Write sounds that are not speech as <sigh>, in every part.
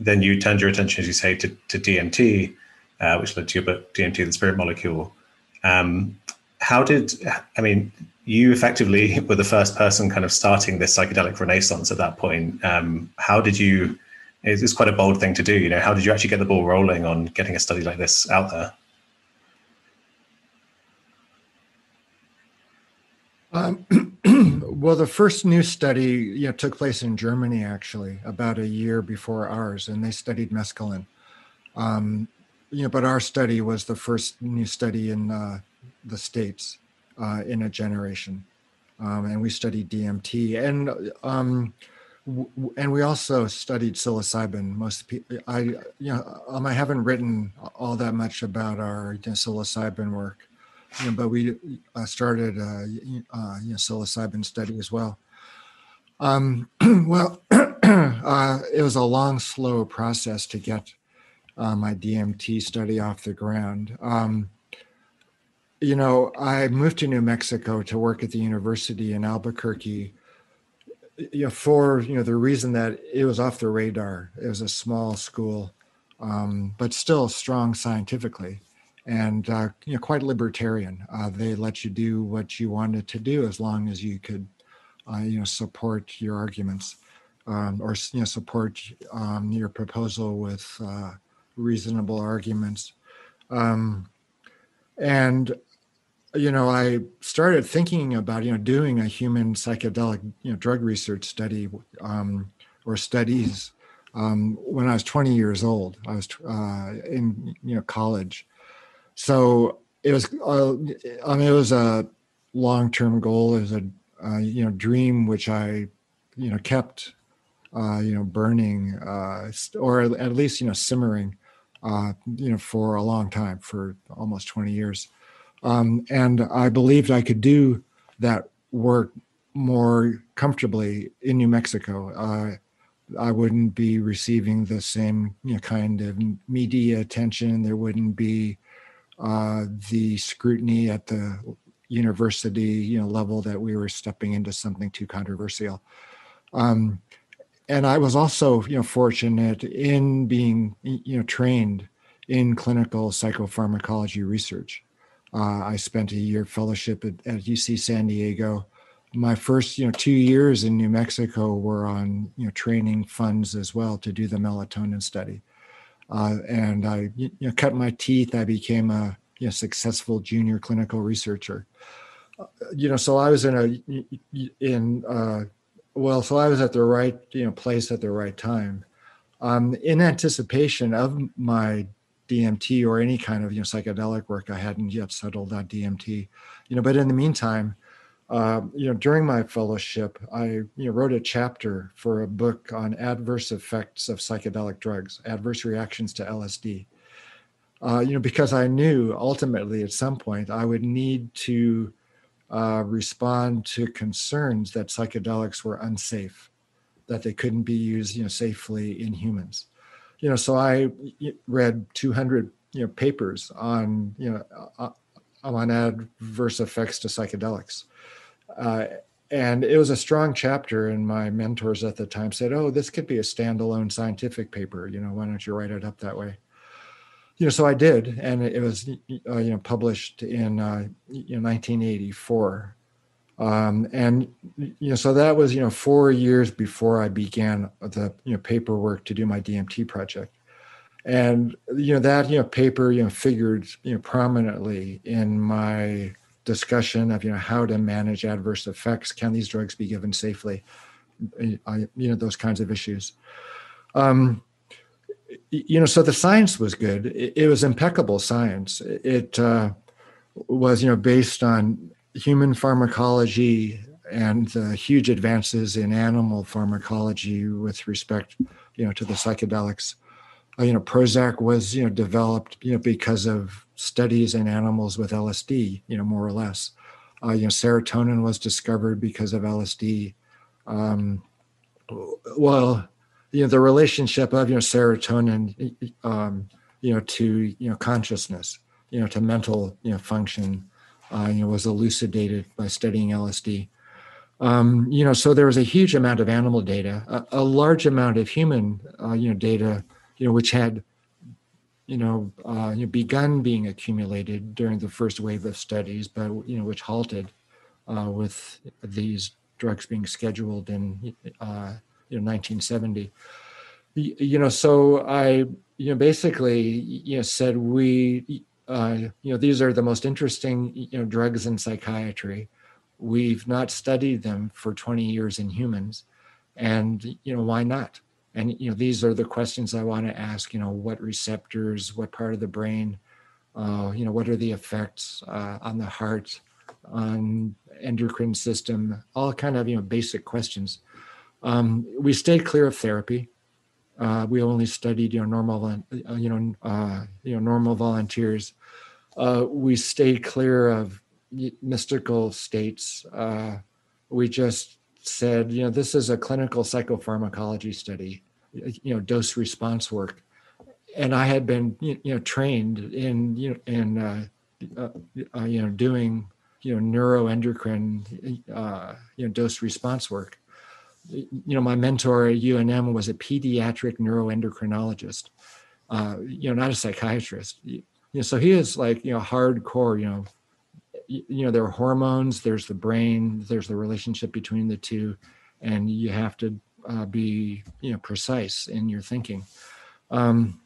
then you turned your attention, as you say, to, to DMT, uh, which led to your book, DMT, the Spirit Molecule. Um, how did, I mean, you effectively <laughs> were the first person kind of starting this psychedelic renaissance at that point. Um, how did you, it's quite a bold thing to do, you know, how did you actually get the ball rolling on getting a study like this out there? Um, <clears throat> well, the first new study you know, took place in Germany, actually, about a year before ours, and they studied mescaline. Um, you know, but our study was the first new study in uh, the states uh, in a generation, um, and we studied DMT, and um, and we also studied psilocybin. Most people, I you know, um, I haven't written all that much about our you know, psilocybin work you know, but we uh, started a uh, you know, psilocybin study as well. Um, <clears throat> well, <clears throat> uh, it was a long, slow process to get uh, my DMT study off the ground. Um, you know, I moved to New Mexico to work at the university in Albuquerque. You know, for you know the reason that it was off the radar. It was a small school, um, but still strong scientifically and uh, you know quite libertarian. Uh, they let you do what you wanted to do as long as you could, uh, you know, support your arguments um, or you know support um, your proposal with uh, reasonable arguments. Um, and you know, I started thinking about you know doing a human psychedelic you know drug research study um, or studies. Um, when I was 20 years old, I was uh, in you know college, so it was uh, i mean it was a long-term goal. It was a uh, you know dream which i you know kept uh, you know burning uh, or at least you know simmering uh, you know for a long time for almost 20 years. Um, and i believed i could do that work more comfortably in new mexico. Uh, i wouldn't be receiving the same you know kind of media attention. There wouldn't be uh, the scrutiny at the university you know level that we were stepping into something too controversial. Um, and i was also you know fortunate in being you know trained in clinical psychopharmacology research. Uh, i spent a year fellowship at, at uc san diego. My first you know two years in new mexico were on you know training funds as well to do the melatonin study uh, and I you know, cut my teeth. I became a you know, successful junior clinical researcher. Uh, you know, so I was in a in uh, well, so I was at the right you know place at the right time, um, in anticipation of my DMT or any kind of you know psychedelic work. I hadn't yet settled on DMT, you know, but in the meantime, uh, you know, during my fellowship, I you know, wrote a chapter for a book on adverse effects of psychedelic drugs, adverse reactions to LSD. Uh, you know, because I knew ultimately at some point I would need to uh, respond to concerns that psychedelics were unsafe, that they couldn't be used, you know, safely in humans. You know, so I read 200 you know papers on you know uh, on adverse effects to psychedelics. Uh, and it was a strong chapter, and my mentors at the time said, "Oh, this could be a standalone scientific paper. You know, why don't you write it up that way?" You know, so I did, and it was uh, you know published in uh, you know 1984, um, and you know so that was you know four years before I began the you know paperwork to do my DMT project and you know that you know paper you know figured you know prominently in my discussion of you know how to manage adverse effects. Can these drugs be given safely? I, you know those kinds of issues. Um, you know so the science was good. It, it was impeccable science. It uh, was you know based on human pharmacology and the huge advances in animal pharmacology with respect you know to the psychedelics you know, Prozac was, you know, developed, you know, because of studies in animals with LSD, you know, more or less. Uh, you know, serotonin was discovered because of LSD. Um, well, you know, the relationship of, you know, serotonin, um, you know, to, you know, consciousness, you know, to mental, you know, function, uh, you know, was elucidated by studying LSD. Um, you know, so there was a huge amount of animal data, a, a large amount of human, uh, you know, data, you know, which had, you know, uh, you know, begun being accumulated during the first wave of studies, but you know, which halted uh, with these drugs being scheduled in, uh, you know, 1970. You know, so I, you know, basically, you know, said we, uh, you know, these are the most interesting, you know, drugs in psychiatry We've not studied them for 20 years in humans. And, you know, why not? And, you know, these are the questions I want to ask, you know, what receptors, what part of the brain, uh, you know, what are the effects uh, on the heart, on endocrine system, all kind of, you know, basic questions. Um, we stayed clear of therapy. Uh, we only studied, you know, normal, uh, you know, uh, you know, normal volunteers. Uh, we stayed clear of mystical states, we just said, you know, this is a clinical psychopharmacology study, you know, dose response work. And I had been, you know, trained in, you know, in, uh, uh, uh you know, doing, you know, neuroendocrine, uh, you know, dose response work. You know, my mentor at UNM was a pediatric neuroendocrinologist, uh, you know, not a psychiatrist. You know, so he is like, you know, hardcore, you know, you know there are hormones there's the brain there's the relationship between the two and you have to uh, be you know precise in your thinking. Um,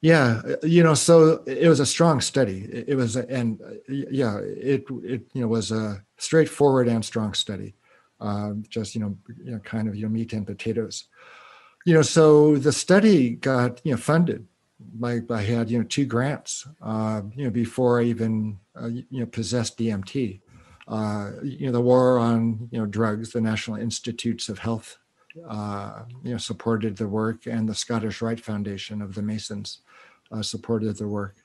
yeah you know so it was a strong study. It, it was and uh, yeah it it you know was a straightforward and strong study uh, just you know, you know kind of you know meat and potatoes. You know so the study got you know funded my, I had you know two grants uh, you know before I even uh, you know possessed DMT. Uh, you know the war on you know drugs. The National Institutes of Health uh, you know supported the work, and the Scottish Rite Foundation of the Masons uh, supported the work.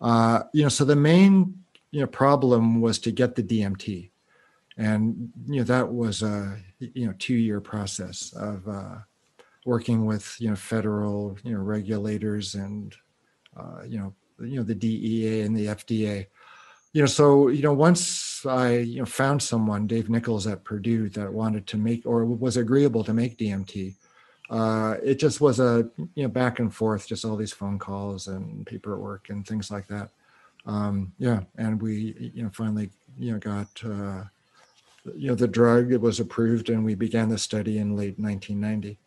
Uh, you know, so the main you know problem was to get the DMT, and you know that was a you know two year process of working with you know federal you know regulators and uh, you know you know the DEA and the FDA. You know, so you know once I you know found someone, Dave Nichols at Purdue, that wanted to make or was agreeable to make DMT. Uh, it just was a you know back and forth, just all these phone calls and paperwork and things like that. Um, yeah, and we you know finally you know got uh, you know the drug. It was approved, and we began the study in late 1990.